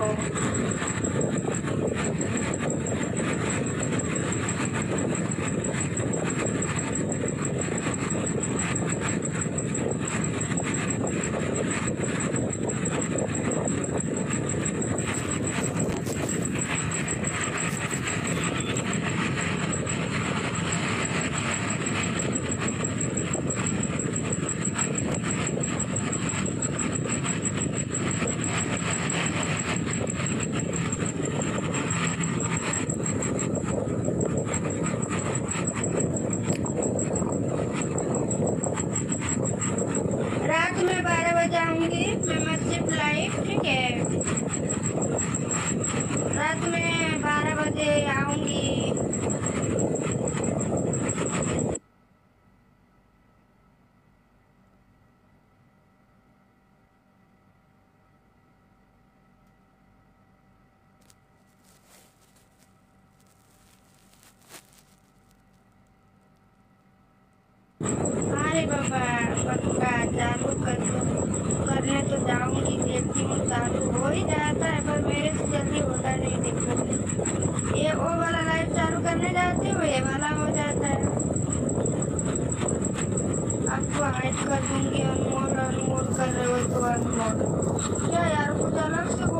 Oh. रात में बारह बजे आऊँगी। मेंबरशिप लाइव, ठीक है? रात में बारह बजे आऊँगी। अरे बाबा पक्का चालू कर दो करने तो जाऊँगी देखती हूँ चालू हो ही जाता है पर मेरे से जल्दी होता नहीं दिक्कत ये वो वाला लाइट चालू करने जाते हो ये वाला हो जाता है। आपको हाइड कर दूँगी अनमोल अनमोल कर रहे हो तो अनमोल क्या यार, कुछ अलग से बोलो।